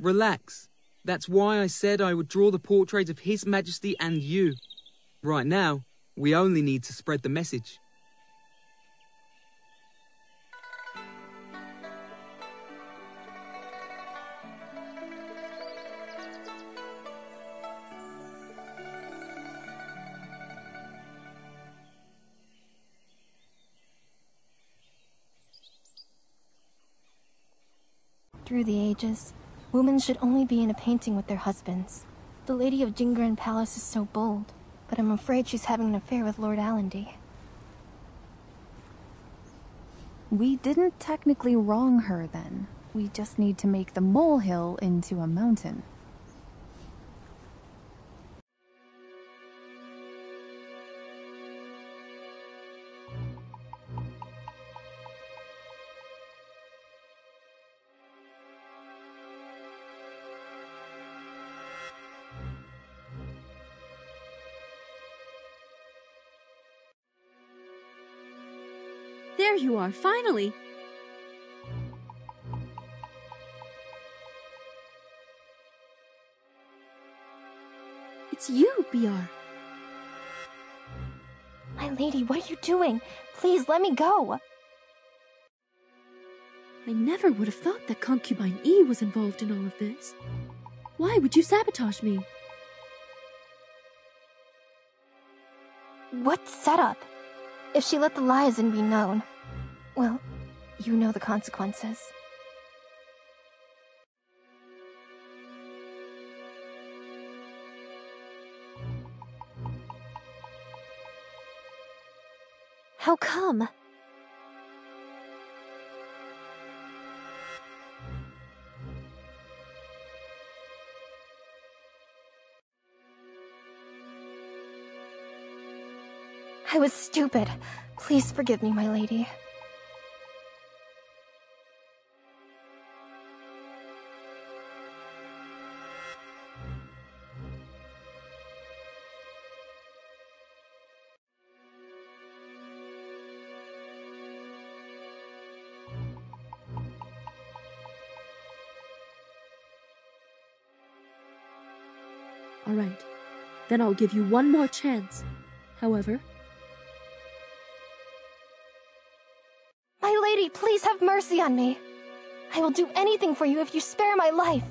Relax. That's why I said I would draw the portrait of His Majesty and you. Right now, we only need to spread the message. Through the ages, women should only be in a painting with their husbands. The Lady of Jingren Palace is so bold, but I'm afraid she's having an affair with Lord Allendy. We didn't technically wrong her then. We just need to make the molehill into a mountain. There you are, finally! It's you, BR. My lady, what are you doing? Please let me go. I never would have thought that Concubine E was involved in all of this. Why would you sabotage me? What setup? If she let the liaison be known, well, you know the consequences. How come? I was stupid. Please forgive me, my lady. All right. Then I'll give you one more chance. However, My lady, please have mercy on me. I will do anything for you if you spare my life.